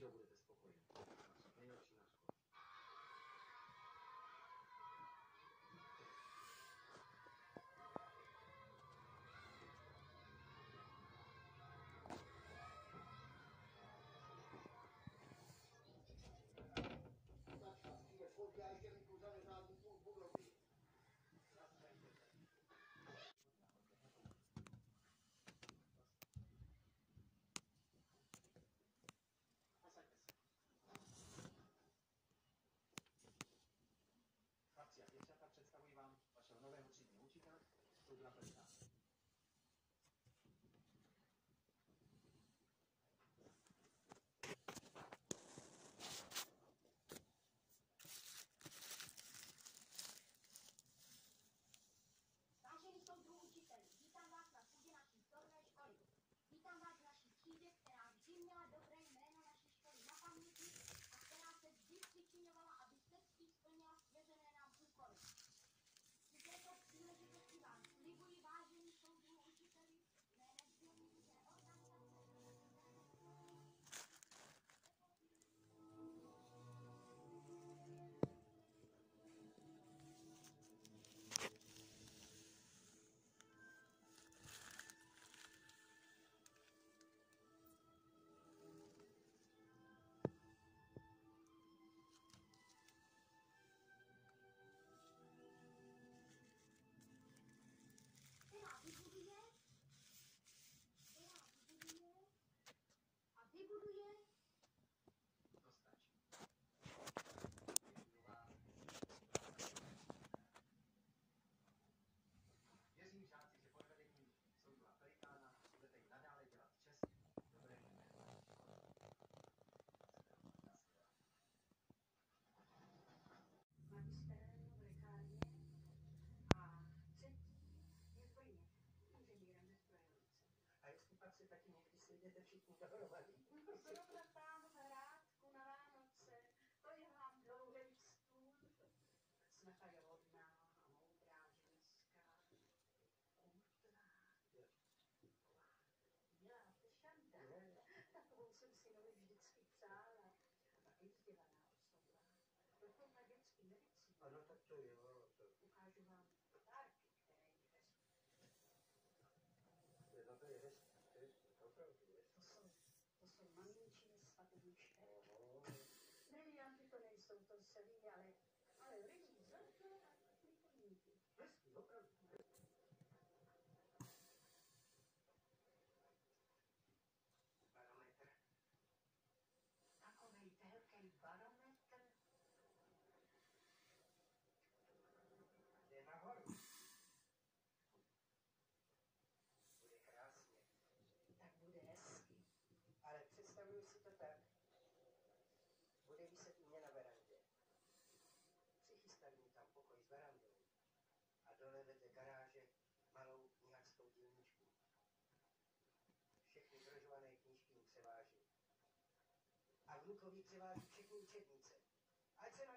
ছিল বলে 的很强。Witam Was na studiu naszej szkolnej szkoły. Witam Was na... sejdete všichni dohromady. Zrovna v Hrádku na Vánoce, to je vám dlouhý stůl. Smrta je hodná a moudrá ženská. Milá Fešanda, takovou jsem si nově vždycky přála. A vzdělaná osoba. Doktor na dětský medicínu. Ano, tak to jo. To, Ukážu vám dárky, které jí vezmu. no to je hezký. To je opravdu hezký. To jsou, šperky. Oho. Brilianty to nejsou, to se ví, ale, ale rybí zlato a podmínky. Hezký. Duchowi trzeba przykuć uczennicę. Ale trzeba